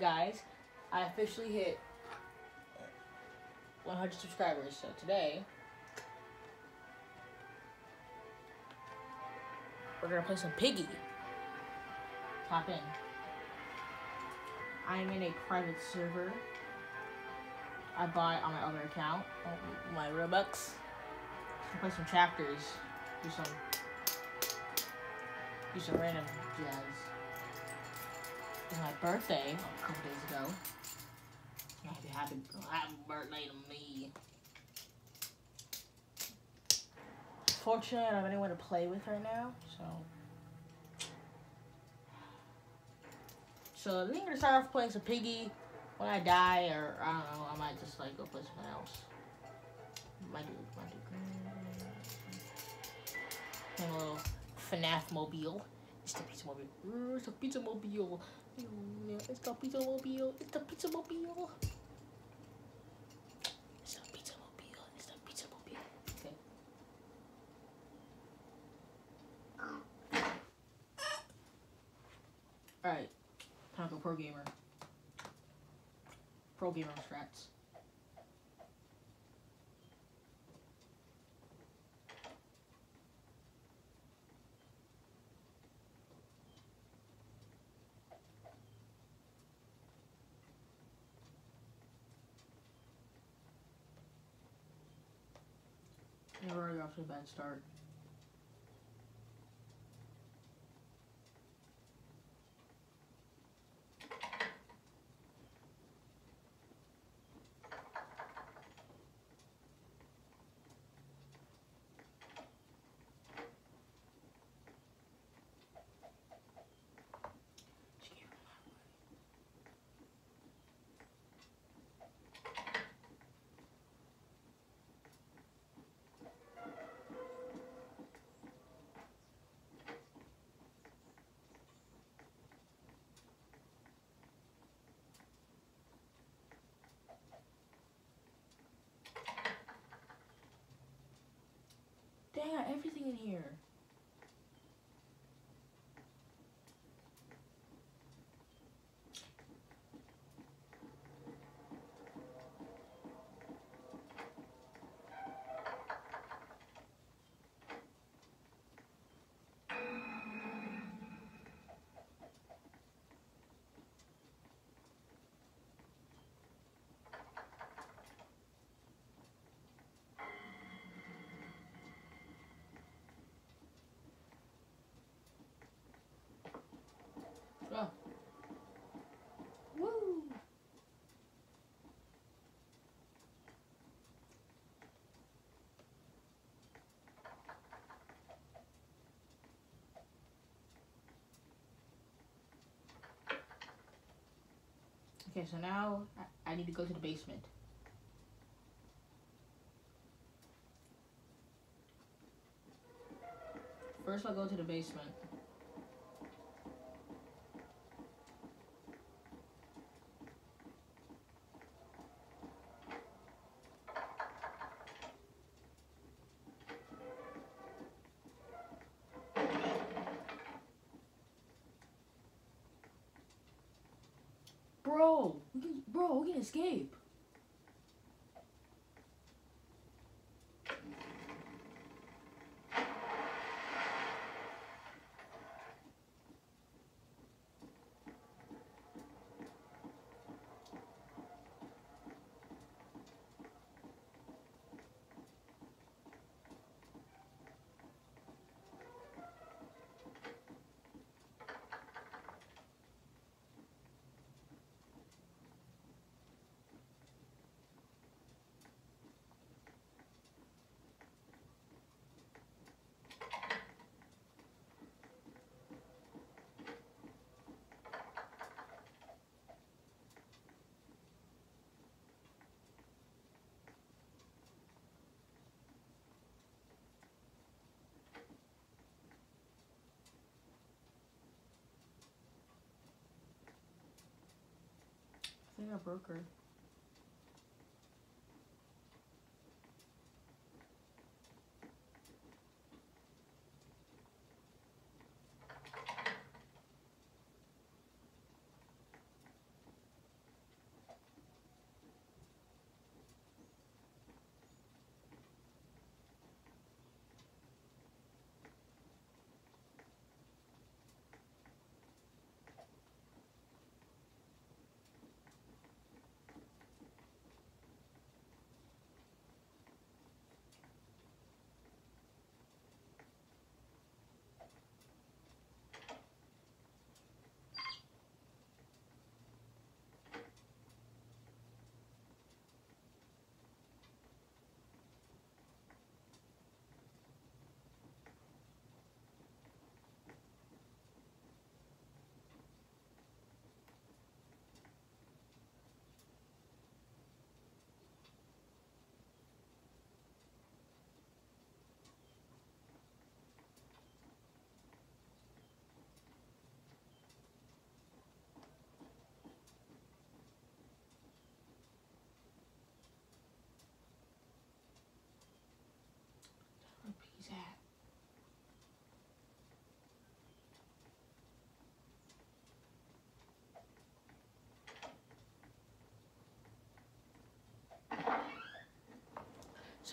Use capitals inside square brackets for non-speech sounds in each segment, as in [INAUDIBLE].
guys, I officially hit 100 subscribers. So today, we're gonna play some Piggy. Hop in. I'm in a private server. I bought on my other account, my Robux. Play some chapters. Do some, do some random jazz. My birthday a couple days ago. Happy, happy, happy birthday to me. Fortunately, I don't have anyone to play with right now, so. So I think I'm gonna start off playing some Piggy. When I die, or I don't know, I might just like go play something else. Might do, might do. Playing a little FNAF mobile. It's the pizza mobile. It's the pizza mobile. It's the pizza mobile. It's the pizza mobile. It's the pizza mobile. It's the pizza mobile. Alright. Time for Pro Gamer. Pro Gamer strats. Already off to a bad start. Got everything in here. Go. Woo! Okay, so now I, need to go to the basement. First, I'll go to the basement. Bro, we can, bro, we can escape. I think I broke her.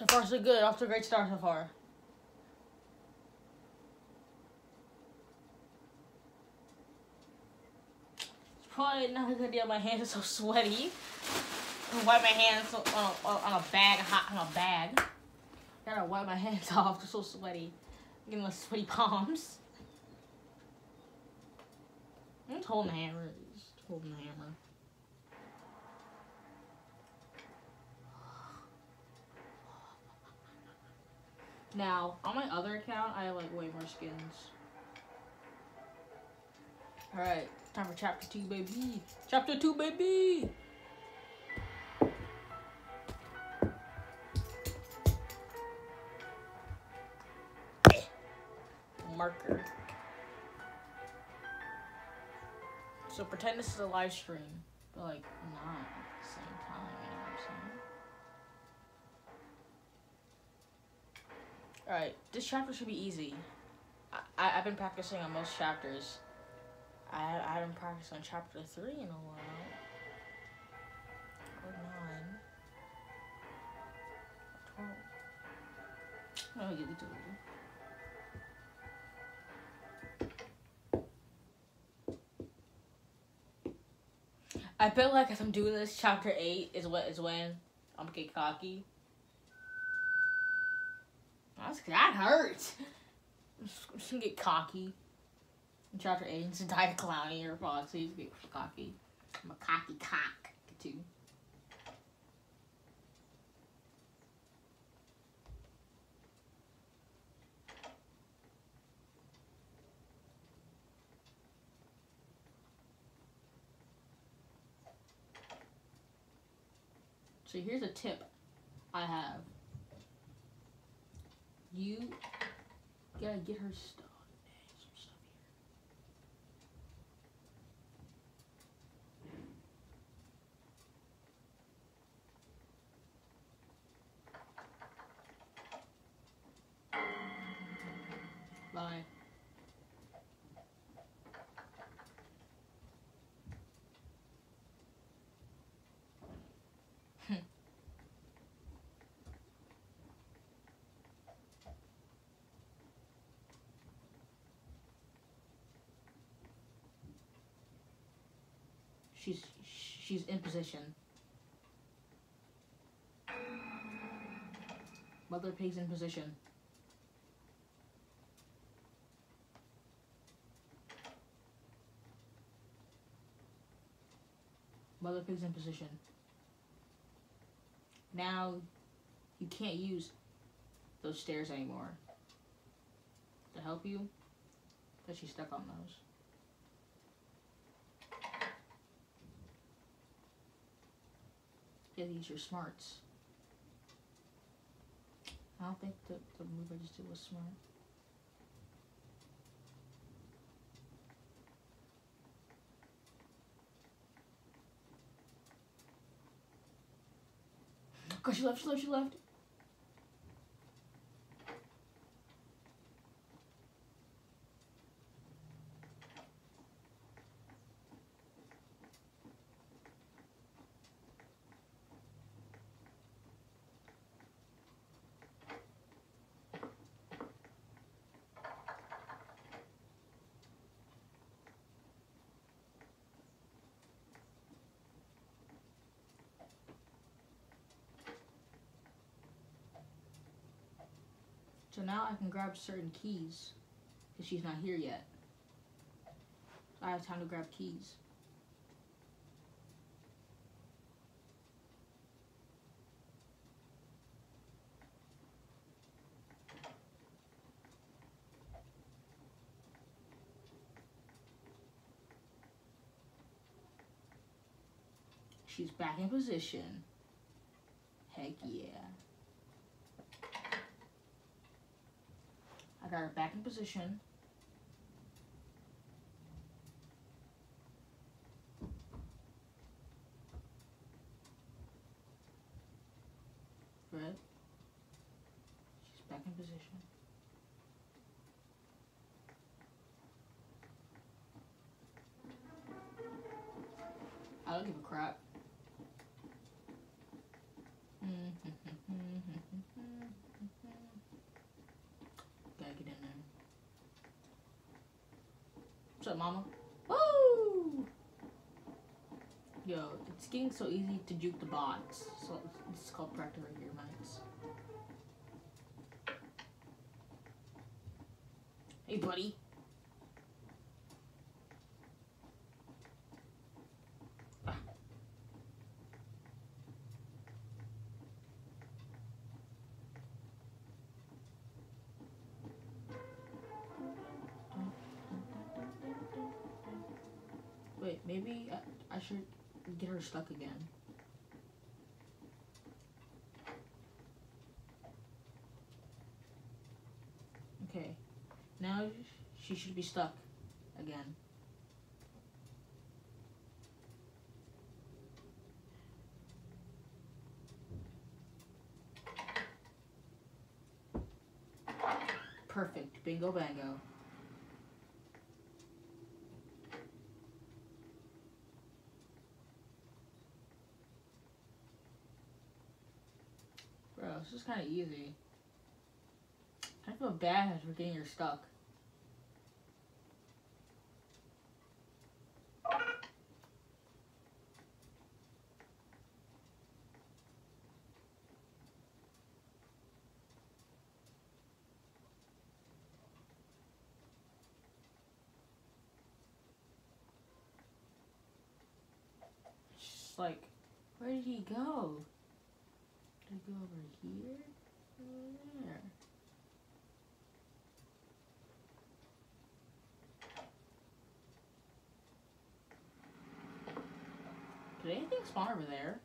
So far, so good. Off to a great start so far. It's probably not a good idea. My hands are so sweaty. I wipe my hands on a, on a bag, hot on a bag. Gotta wipe my [LAUGHS] hands off. They're so sweaty. I'm getting those sweaty palms. I'm just holding the hammer. Just holding the hammer. Now, on my other account, I have like way more skins. Alright, time for chapter 2, baby! Chapter 2, baby! Marker. So pretend this is a live stream, but like not Alright, this chapter should be easy. I, I've been practicing on most chapters. I, I haven't practiced on chapter 3 in a while. Or 9. Or 12. Oh, it to. I feel like as I'm doing this, chapter 8 is what is when I'm gonna get cocky. That's, that hurts. Gonna get cocky. In chapter 8, it's die to Clowny or Foxy. Just get cocky. I'm a cocky cock, too. So here's a tip I have. You gotta get her stuff. Some stuff here. Bye. She's she's in position. Mother pig's in position. Mother pig's in position. Now you can't use those stairs anymore. To help you, because she's stuck on those. These are smarts. I don't think the, the move I just did was smart. Cause she left, she left, she left. So now I can grab certain keys because she's not here yet. So I have time to grab keys. She's back in position. Heck yeah. Got her back in position. What's up, mama? Woo! Yo, it's getting so easy to juke the bots. So this is called practice right here, mates. Hey, buddy. Her stuck again. Okay, now she should be stuck again. Perfect, bingo bango. Bro, this is kind of easy. I feel bad for getting her stuck. Just like, where did he go? Did he go over here? Over there? Did anything spawn over there?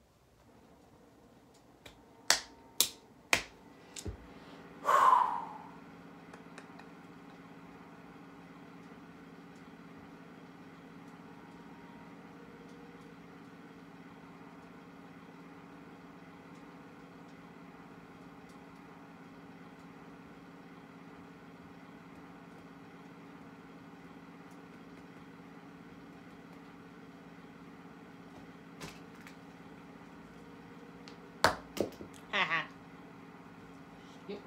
Yep.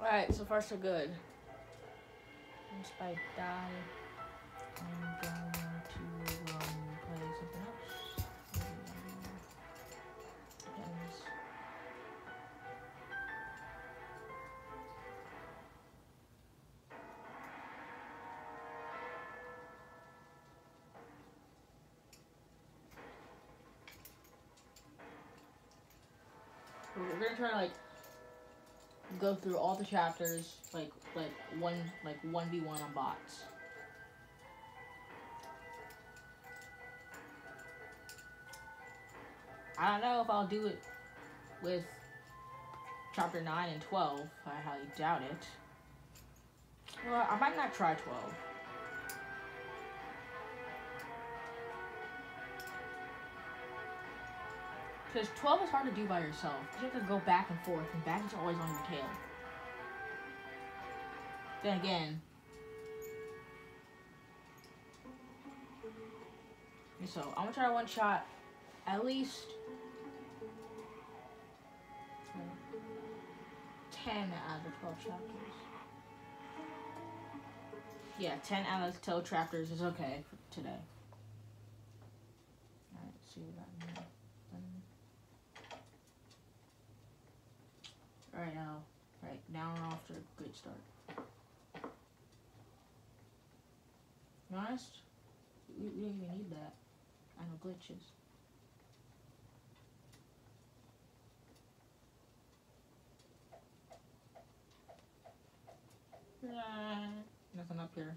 Alright, so far so good. Once I die, I'm going We're gonna try to like go through all the chapters, like like one like one v one on bots. I don't know if I'll do it with chapter nine and twelve. I highly doubt it. Well, I might not try twelve. Because 12 is hard to do by yourself. You have to go back and forth, and back is always on your tail. Then again, so I'm gonna try one shot at least 10 out of the 12 chapters. Yeah, 10 out of the 12 chapters is okay for today. Alright, see what we got in here. Alright now, right now we're off to a good start. Be honest, we, don't even need that. I know glitches. Nothing up here.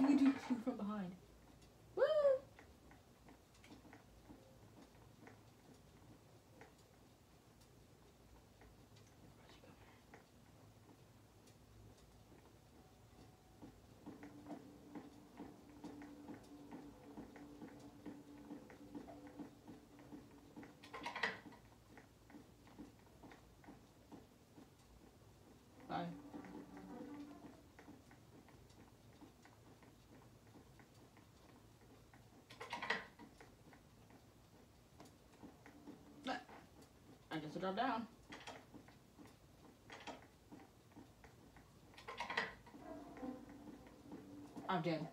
You can do shoot from behind. Woo! Bye. It all down. I'm dead.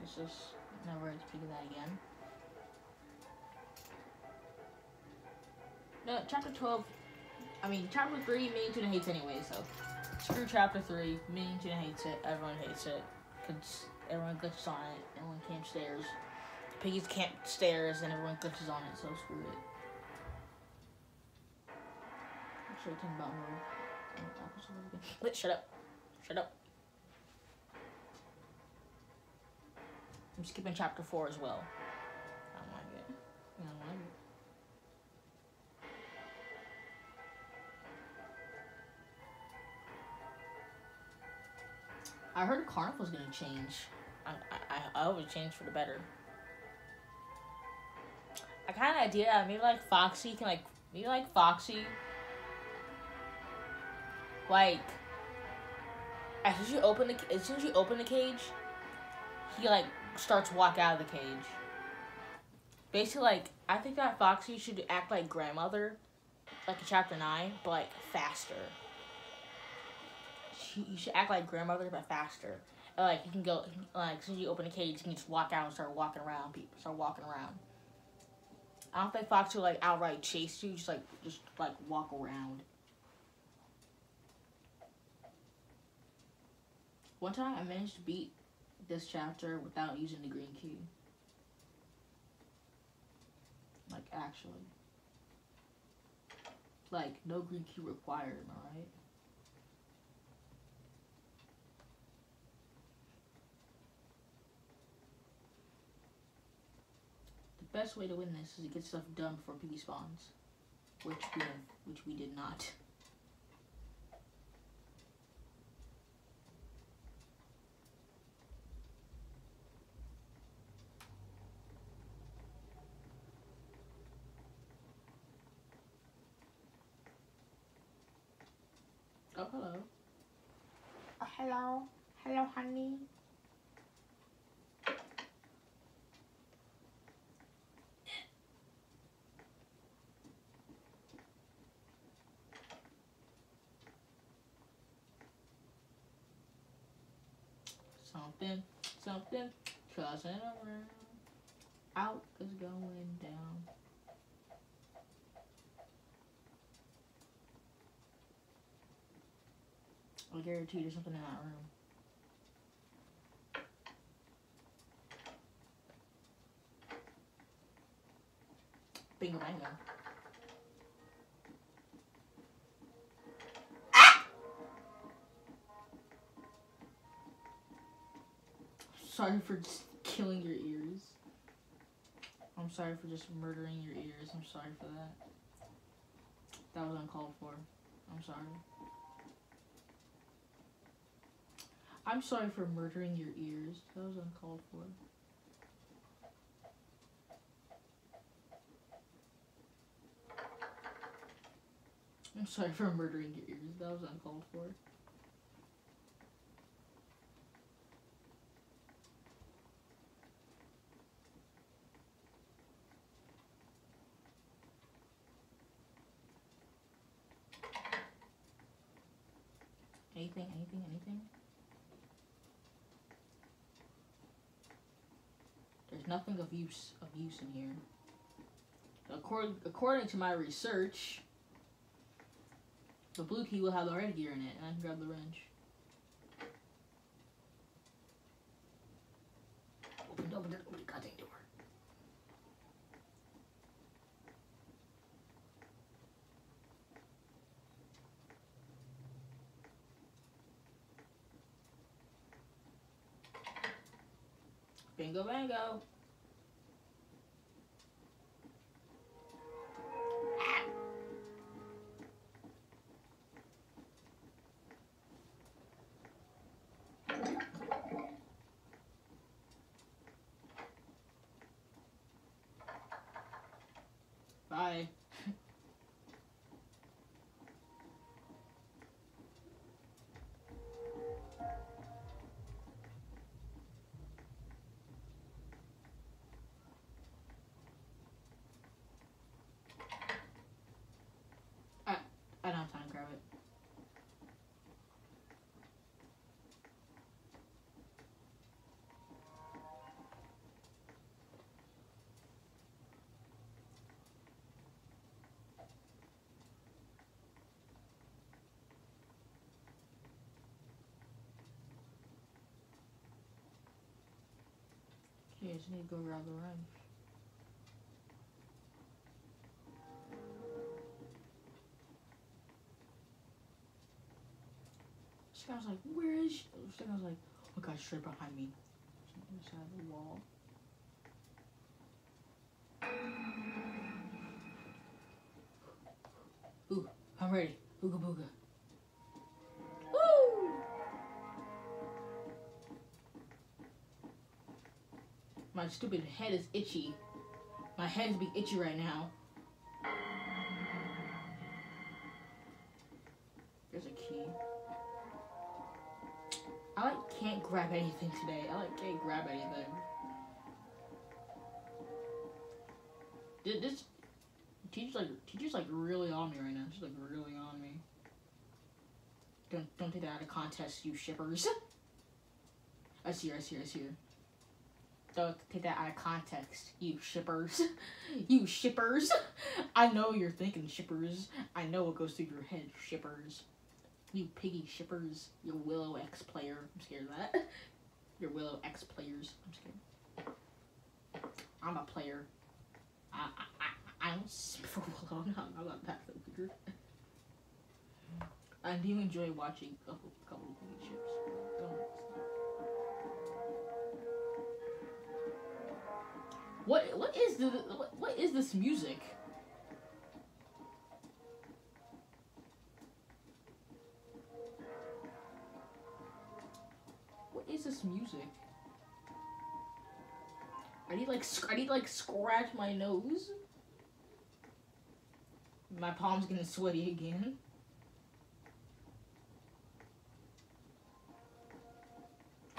Let's just never repeat that again. No, chapter 12. I mean, chapter 3, me and Tuna hates anyway, so. Screw chapter 3. Me and Tuna hates it. Everyone hates it. Because everyone glitches on it. Everyone camp stairs. Piggies camp stairs and everyone glitches on it, so screw it. I'm sure talking about her. Wait, shut up. Shut up. I'm skipping chapter 4 as well. I don't like it. I don't like it. I heard Carnival's gonna change. I, I, I hope it changed for the better. I kind of idea uh, maybe like Foxy can like maybe like Foxy like as soon as you open the as soon as you open the cage, he like starts walk out of the cage. Basically, like I think that Foxy should act like grandmother, like in chapter nine, but like faster. She, you should act like grandmother, but faster. And, like you can go like as you open a cage, you can just walk out and start walking around. People start walking around. I don't think Foxy will like outright chase you. Just like just like walk around. One time I managed to beat this chapter without using the green key. Like actually. Like no green key required, am The best way to win this is to get stuff done before piggy spawns. Which we have, which we did not. Oh, hello. Oh, hello. Hello, honey. Something, something, cussing around. Out is going down. I guarantee there's something in that room. Bingo bango. Sorry for just killing your ears. I'm sorry for just murdering your ears. I'm sorry for that. That was uncalled for. I'm sorry. I'm sorry for murdering your ears. That was uncalled for. I'm sorry for murdering your ears. That was uncalled for. Anything, anything, anything? There's of use of use in here. According, according to my research, the blue key will have the red gear in it, and I can grab the wrench. Open, the goddamn door. Bingo bango. Just need to go grab the wrench. This guy was like, where is she? This guy was like, oh god, straight behind me. She's the the wall. Ooh, I'm ready. Booga booga. My stupid head is itchy. My head is being itchy right now. There's a key. I like can't grab anything today. I like can't grab anything. Did this teacher's like teacher's like really on me right now. She's like really on me. Don't don't take that out of contest, you shippers. [LAUGHS] I see her, I see her, I see her. Take that out of context, you shippers. [LAUGHS] you shippers. I know you're thinking shippers. I know what goes through your head, shippers. You piggy shippers. You Willow X player. I'm scared of that. [LAUGHS] Your Willow X players. I'm scared. I'm a player. I I I, I don't speak [LAUGHS] for Willow. I'm not, that weird. I do enjoy watching a couple, couple of piggy ships. What what is the what, what is this music? What is this music? I need like I need like scratch my nose. My palm's getting sweaty again.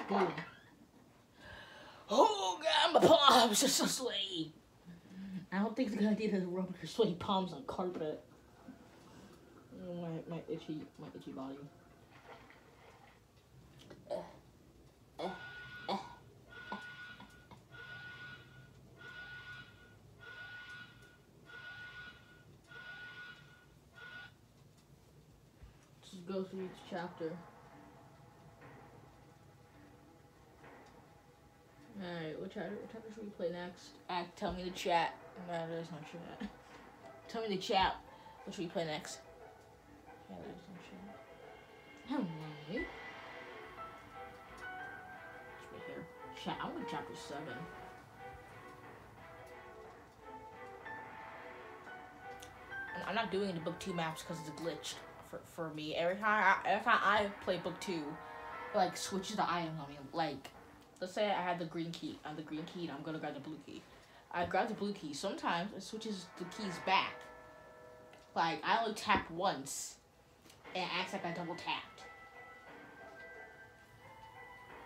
Boom. My palms are so sweaty. I don't think it's a good idea to rub your sweaty palms on carpet. My my itchy my itchy body. Just go through each chapter. What chapter should we play next? Ah, tell me the chat. No, there's no chat. Tell me the chat. What should we play next? Yeah, there's no chat. Hello. Right here. Chat, I want chapter 7. And I'm not doing the book 2 maps because it's glitched for, for me. Every time I, every time I play book 2, like switches the items on me. Like, let's say I had the green key. I'm the green key and I'm gonna grab the blue key. I grab the blue key. Sometimes it switches the keys back. Like I only tapped once, and it acts like I double tapped.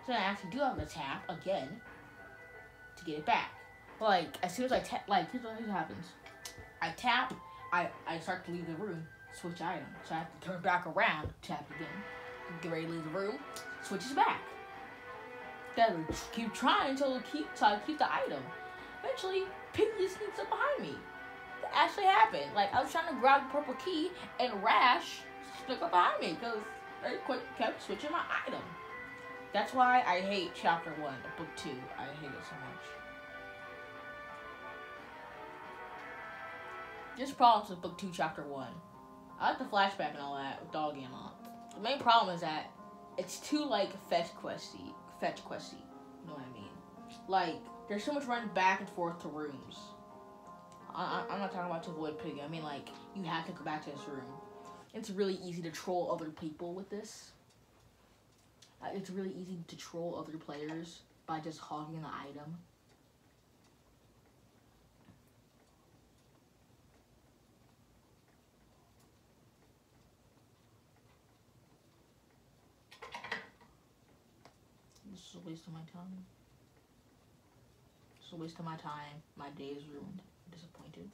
So I have to do have to tap again to get it back. Like as soon as I tap, like here's what happens. I tap, I I start to leave the room, switch item. So I have to turn back around, tap again, get ready to leave the room, switches back. Then keep trying until keep so I keep the item. Eventually, Piggy sneaks up behind me. That actually happened. Like I was trying to grab the purple key, and Rash snuck up behind me because quit, kept switching my item. That's why I hate chapter one book two. I hate it so much. There's problems with book two, chapter one. I like the flashback and all that with Dog Gamma. The main problem is that it's too like fetch questy, fetch questy. You know what I mean? Like there's so much running back and forth to rooms. I, I'm not talking about to avoid piggy. I mean like you have to go back to this room. It's really easy to troll other people with this. Uh, it's really easy to troll other players by just hogging the item. This is a waste of my time. It's a waste of my time. My day is ruined. I'm disappointed.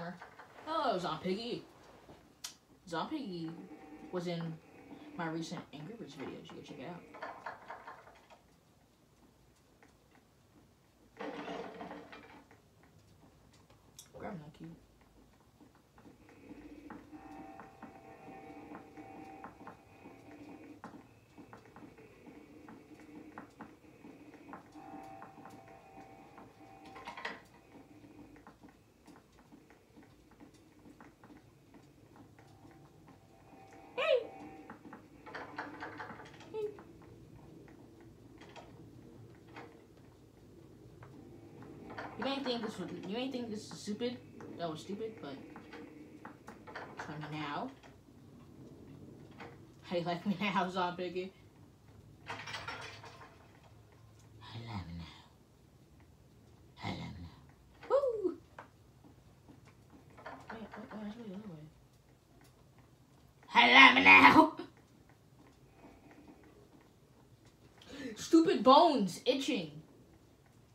Hammer. Hello, Zompiggy. Zombie was in my recent Angry Birds videos. You go check it out. Think this would you may think this is stupid. That was stupid, but try me now. How do you like me now, [LAUGHS] Zombie? I love me now. I love me now. Woo! Wait, wait, wait, let's the other way. I love me now. Stupid bones itching.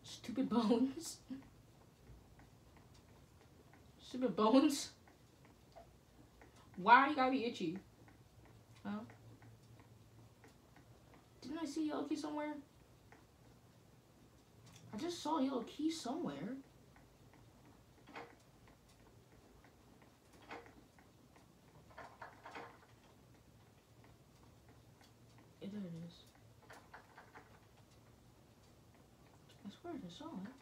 Stupid [LAUGHS] bones. Stupid bones. Why you gotta be itchy? Huh? Didn't I see yellow key somewhere? I just saw yellow key somewhere. Yeah, there it is. I swear I saw it.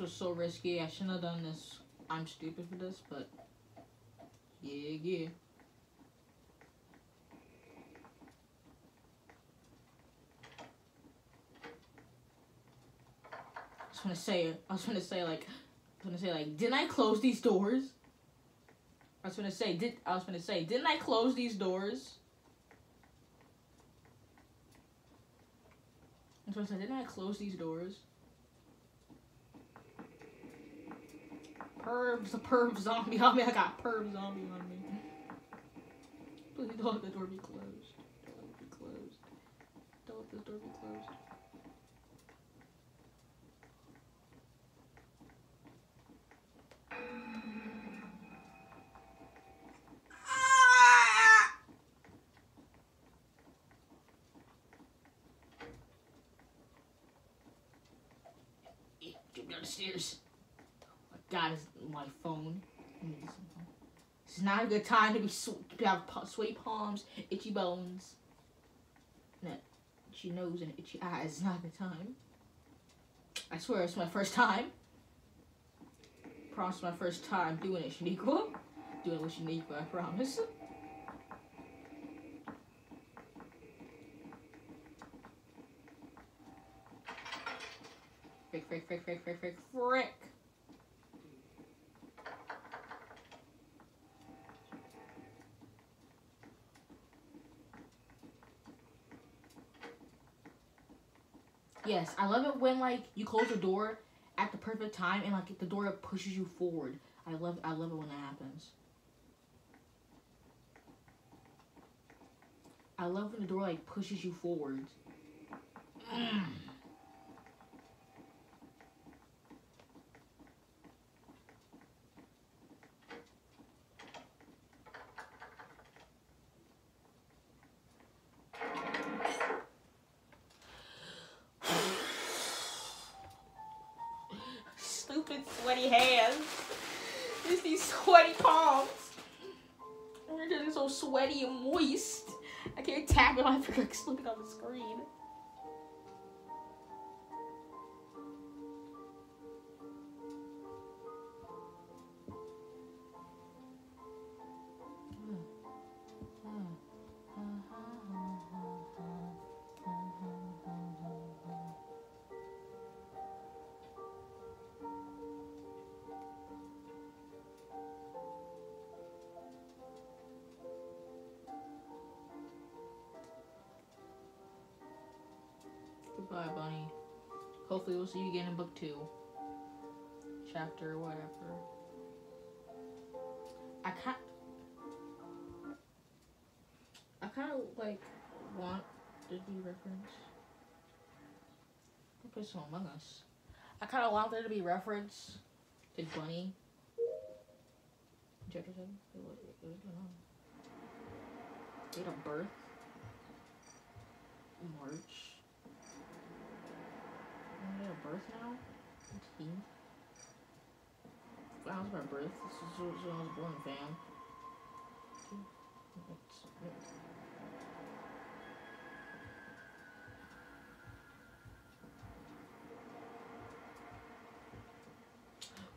Was so risky. I shouldn't have done this. I'm stupid for this, but yeah, yeah. I was gonna say, I was gonna say like, I was gonna say like, didn't I close these doors? I was gonna say, did I was gonna say, didn't I close these doors? I was gonna say, didn't I close these doors? Perv, the perv zombie [LAUGHS] on me. I got perv zombie on me. Please don't let the door be closed. Don't let it be closed. Don't let this door be closed. Ah! Get me down the stairs. Oh God, is my phone. I need this is not a good time to be sw- to have sweaty palms, itchy bones, an itchy nose and itchy eyes. It's not a good time. I swear it's my first time. Promise my first time doing it, Shaniqua. Doing it with Shaniqua, I promise. Frick, frick, frick, frick, frick, frick, frick. Yes, I love it when like you close the door at the perfect time and like the door pushes you forward. I love I love it when that happens. I love when the door like pushes you forward. Mm. Bye, Bunny. Hopefully, we'll see you again in book two, chapter whatever. I can't. I kind of like want to be reference. I some Among Us. I kind of want there to be reference to Bunny. Chapter seven. Wait, what, what is going on? Date of birth. March. Date of birth now. 18th. Wow, was my birth. This is when I was born, fam.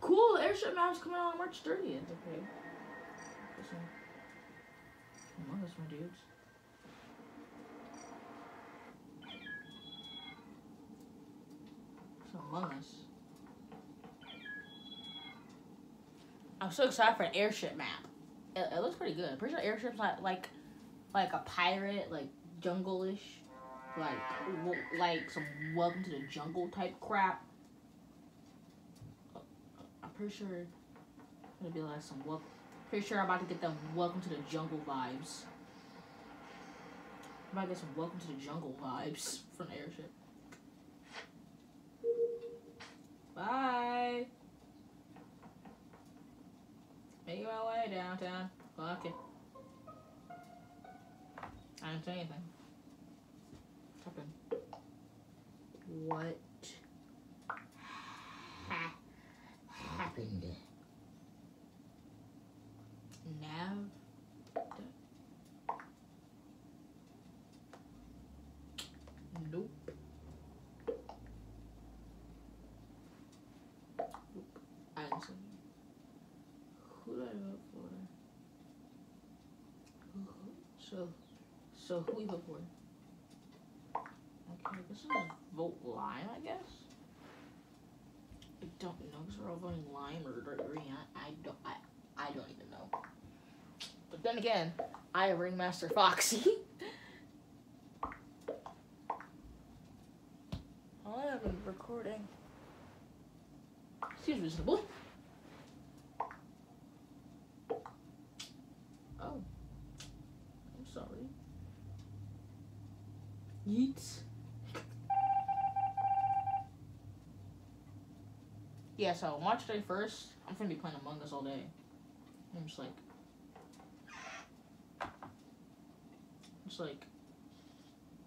Cool, airship map's coming out on March 30th. Okay. Listen. Among Us, my dudes. Among Us. I'm so excited for an airship map. It, it looks pretty good. I'm pretty sure airship's like like like a pirate, like jungle-ish, like like some welcome to the jungle type crap. I'm pretty sure it's gonna be like some wel- Pretty sure I'm about to get them welcome to the jungle vibes. I'm about to get some welcome to the jungle vibes from airship. Bye. Making my way downtown. Fuck it. I didn't say anything. Happened? What happened? Nav. Nope. Nope. I didn't say who do I vote for? Who- who- So, so who we vote for? Okay, this is vote lime, I guess. I don't know because we're all voting lime or green. I, I don't. I, I don't even know. But then again, I have Ringmaster Foxy. [LAUGHS] I have been recording. Seems reasonable. Oh. I'm sorry. Yeah, so March 31st, I'm gonna be playing Among Us all day. I'm just like. Just like.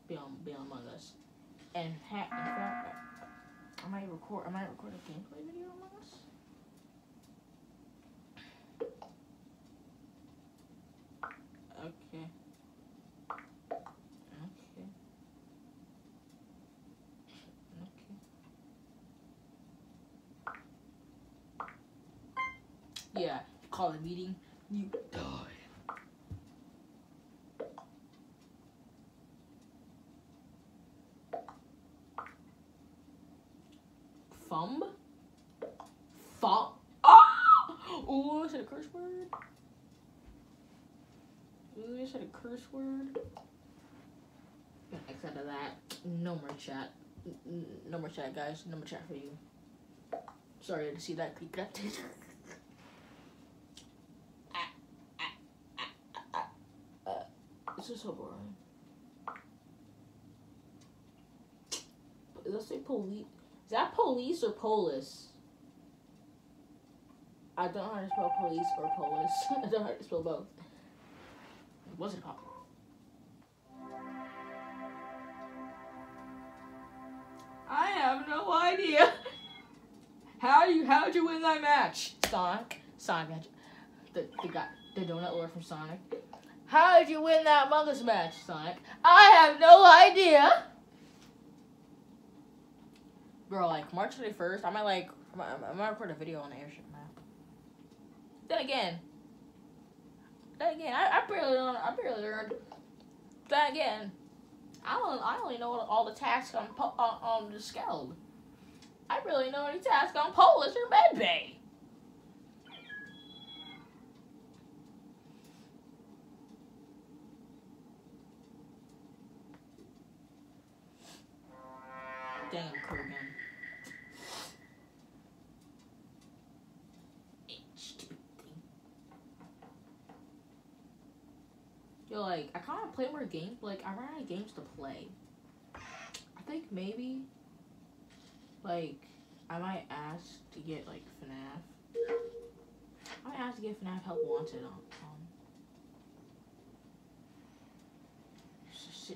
Be on, be on Among Us. And ha- I might record, I might record a gameplay video Among Us. Okay. Okay. Okay. Yeah, call a meeting. You die. Thumb? Thumb? Ah! Ooh, I said a curse word. Ooh, I said a curse word. X out of that. No more chat. No more chat, guys. No more chat for you. Sorry to see that regretted. This [LAUGHS] is so boring. Does that say police? Is that police or polis? I don't know how to spell police or polis. [LAUGHS] I don't know how to spell both. It called? I have no idea. [LAUGHS] How you how'd you win that match? Sonic. Sonic. The the guy the donut lord from Sonic. How did you win that Among Us match, Sonic? I have no idea. Bro, like March 31st, I might like I might, record a video on the airship map. Then again, then again, I, I barely learned. I barely learned. Then again, I don't. I only know all the tasks on on, on the Skeld. I really know any tasks on Polus or Medbay. Again. Stupid. Yo, like, I kind of play more games, like, I run out of games to play. I think maybe, like, I might ask to get, like, FNAF. I might ask to get FNAF Help Wanted on, on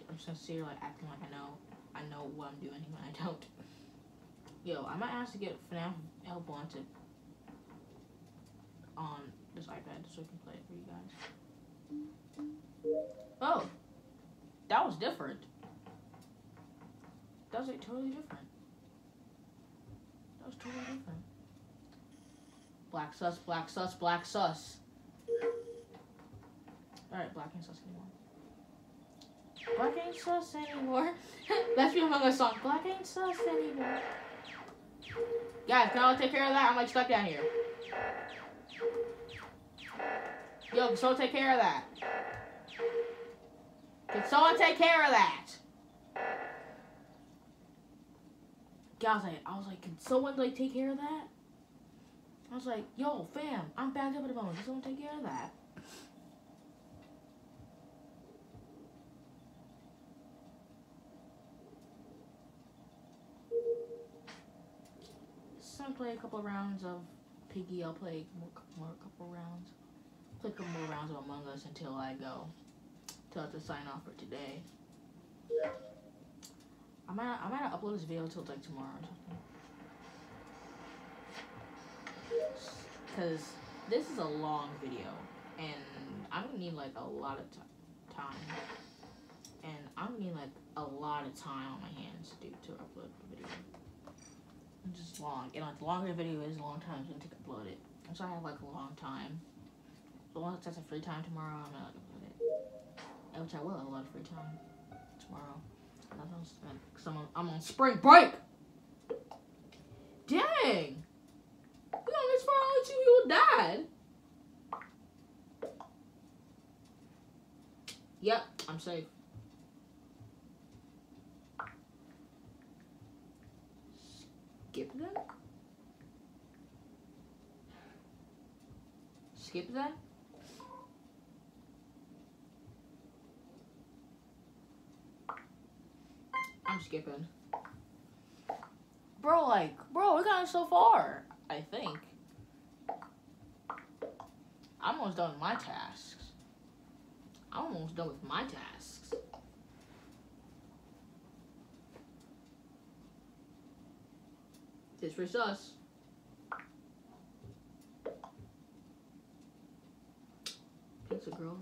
I'm sincere, like acting like I know, I know what I'm doing when I don't. Yo, I might ask to get FNAF Help Wanted on um, this iPad so I can play it for you guys. Oh, that was different. That was like totally different. That was totally different. Black sus, black sus, black sus. Alright, black ain't sus anymore. Black ain't sus anymore. Let's be among us song. Black ain't sus anymore. Guys, can I take care of that? I'm like stuck down here. Yo, can someone take care of that? Can someone take care of that? Yeah, I was like, I was like, can someone like take care of that? I was like, yo, fam, I'm backed up at the moment. Can someone take care of that? I play a couple rounds of Piggy. I'll play more, more couple rounds. Play a couple more rounds of Among Us until I go. Till I have to sign off for today. I might I might not upload this video until like tomorrow or something. Cause this is a long video and I'm gonna need like a lot of time. And I'm gonna need like a lot of time on my hands to to upload the video. It's just long. And like the longer the video is, the long time it's gonna take to upload it. And so I have like a long time. So once I have free time tomorrow, I'm gonna like, upload it. And Which I will have a lot of free time tomorrow. Cause I'm on, I'm on spring break. Dang. We on this far, only two people died. Yep, I'm safe. Skip that? Skip that? I'm skipping. Bro, like, bro, we got so far, I think. I'm almost done with my tasks. I'm almost done with my tasks. This for us. Pizza girl.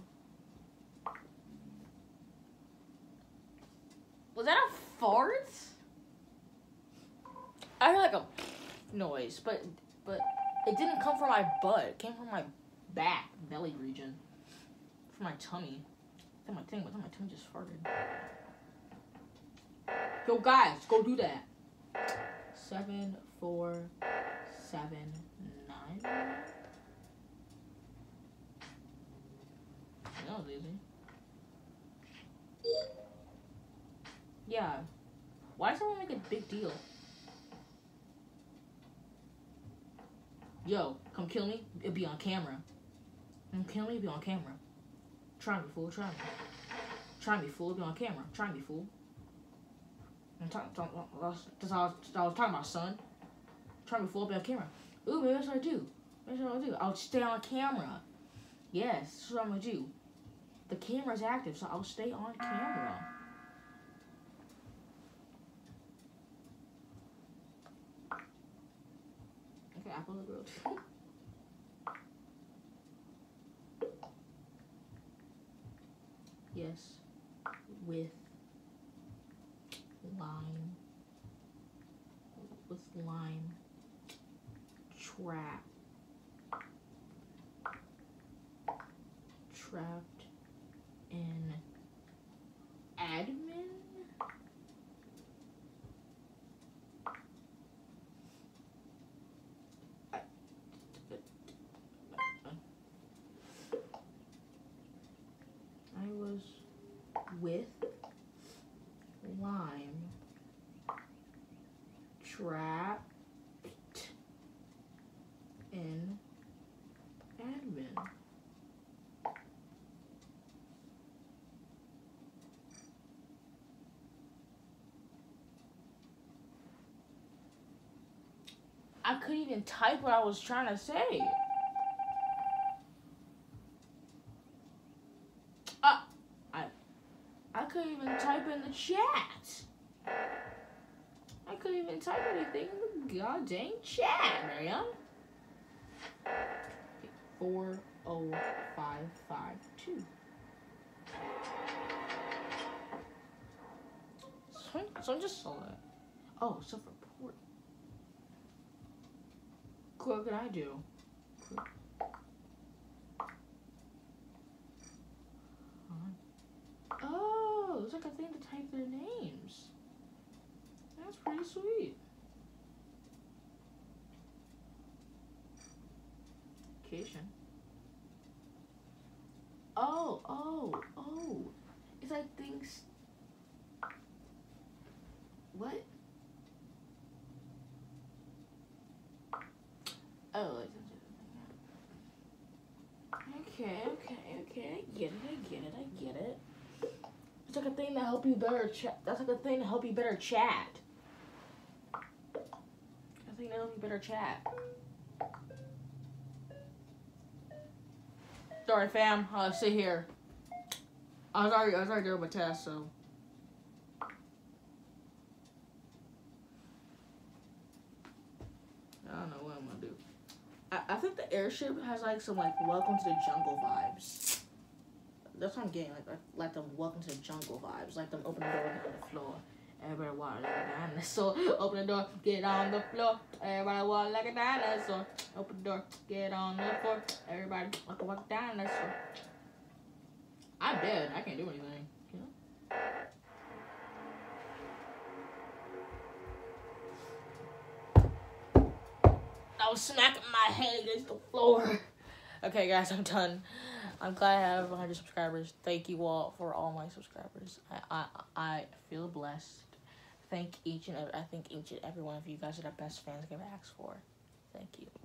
Was that a fart? I heard like a noise, but but it didn't come from my butt. It came from my back, belly region, from my tummy. Think my thing, but my tummy just farted. Yo, guys, go do that. Seven, four, seven, nine. That was easy. Yeah. Why does everyone make a big deal? Yo, come kill me. It'll be on camera. Come kill me. It'll be on camera. Try me, fool. Try me. Try me, fool. It'll be on camera. Try me, fool. I'm talking. That's all I was talking about, son. Try me, to It'll be on camera. Ooh, maybe that's what I do. That's what I do. I'll stay on camera. Yes, that's what I'm gonna do. The camera's active, so I'll stay on camera. Okay, apple the grilled. [LAUGHS] yes, with lime, with lime, trap, trapped in admin. I was with lime trapped in admin. I couldn't even type what I was trying to say. Uh, I, I couldn't even type in the chat. I couldn't even type anything in the goddamn chat, man. Four oh five five two. So, so I just saw that. Oh, so report. Cool, what could I do? Oh, it's like a thing to type their names. That's pretty sweet. Cation. Oh, oh, oh. It's like things. What? Oh, okay, okay, okay. I get it, I get it, I get it. It's like a thing to help you better chat. That's like a thing to help you better chat. Thing to help you better chat. Sorry, fam. I'll sit here. I was already, I was already doing my test, so. I don't know what I'm gonna do. I, I think the airship has like some like welcome to the jungle vibes. That's what I'm getting. Like like, like them welcome to the jungle vibes. Like them open the door on the floor. Everybody walk [LAUGHS] like a dinosaur. Open the door, get on the floor. Everybody walk like a dinosaur. Open the door, get on the floor. Everybody walk like a dinosaur. I'm dead. I can't do anything. I was smacking my head against the floor. [LAUGHS] Okay, guys, I'm done. I'm glad I have 100 subscribers. Thank you all for all my subscribers. I I, I feel blessed. Thank each and every, I think each and every one of you guys are the best fans I've ever asked for. Thank you.